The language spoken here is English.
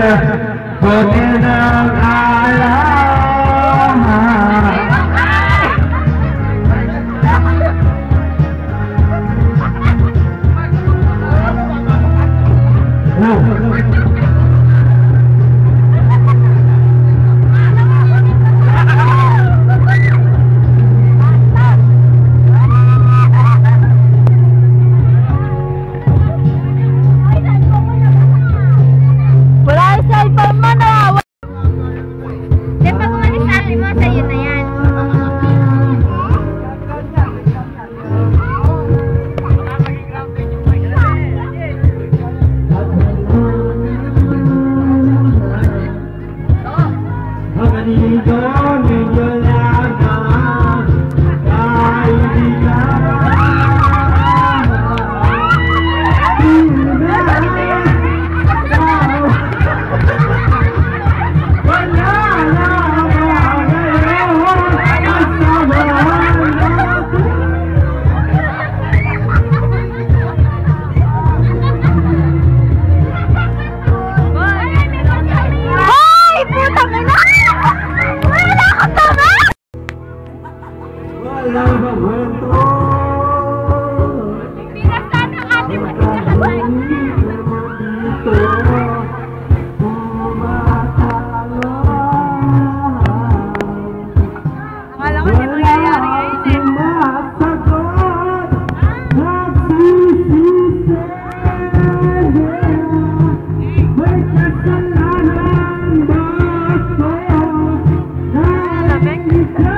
No. you.